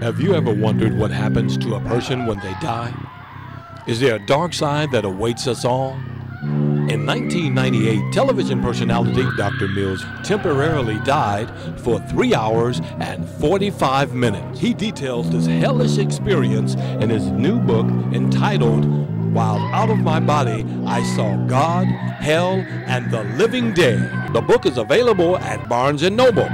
Have you ever wondered what happens to a person when they die? Is there a dark side that awaits us all? In 1998, television personality Dr. Mills temporarily died for 3 hours and 45 minutes. He details this hellish experience in his new book entitled While Out of My Body, I Saw God, Hell, and the Living Dead. The book is available at Barnes & Noble.